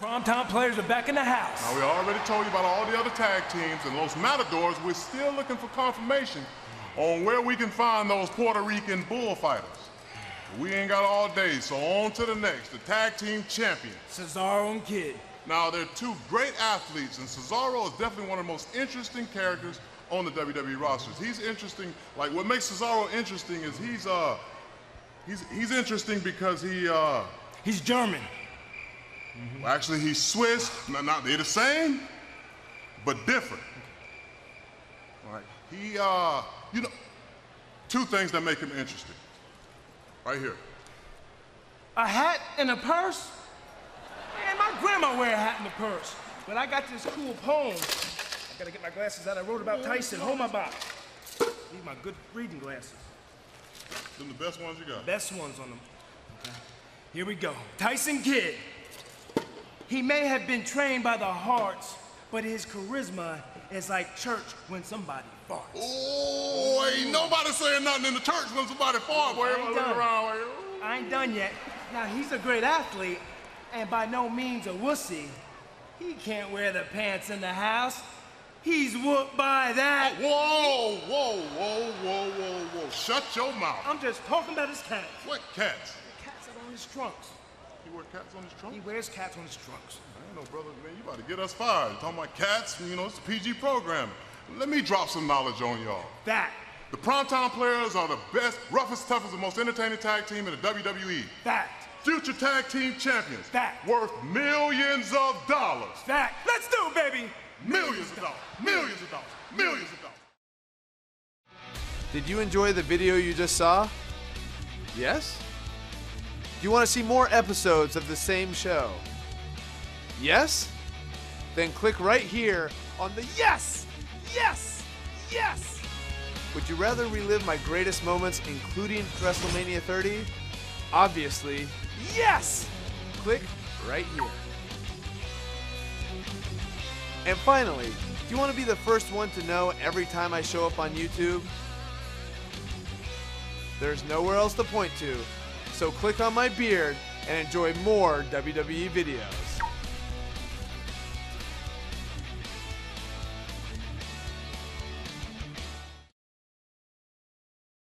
Primetime players are back in the house. Now, we already told you about all the other tag teams and Los Matadors. We're still looking for confirmation on where we can find those Puerto Rican bullfighters. We ain't got all day, so on to the next, the tag team champions. Cesaro and Kidd. Now, they're two great athletes, and Cesaro is definitely one of the most interesting characters on the WWE rosters. He's interesting, like what makes Cesaro interesting is he's uh he's he's interesting because he uh He's German. Well, actually he's Swiss. Not, not they're the same, but different. All right. He uh you know two things that make him interesting. Right here. A hat and a purse? Man, my grandma wear a hat and a purse. But I got this cool poem. I gotta get my glasses out. I wrote about Tyson. Hold my box. These my good reading glasses. Them the best ones you got. Best ones on them. Okay. Here we go. Tyson Kidd. He may have been trained by the Harts, but his charisma is like church when somebody farts. Oh, ain't nobody saying nothing in the church when somebody fart, boy. I ain't done. around I ain't done yet. Now, he's a great athlete, and by no means a wussy. He can't wear the pants in the house. He's whooped by that. Oh, whoa, whoa, whoa, whoa, whoa, whoa. Shut your mouth. I'm just talking about his cats. What cats? The cats are on his trunks. You wear cats on his trunk? He wears cats on his trunks. I ain't know, brother. Man, you about to get us fired. You talking about cats? You know, it's a PG program. Let me drop some knowledge on y'all. That. The primetime players are the best, roughest, toughest, and most entertaining tag team in the WWE. That. Future tag team champions. That. Worth millions of dollars. That. Let's do it, baby. Millions of dollars. Millions of dollars. Millions of dollars. Did you enjoy the video you just saw? Yes? Do you want to see more episodes of the same show? Yes? Then click right here on the yes! Yes! Yes! Would you rather relive my greatest moments, including WrestleMania 30? Obviously, yes! Click right here. And finally, do you want to be the first one to know every time I show up on YouTube? There's nowhere else to point to, so click on my beard and enjoy more WWE videos.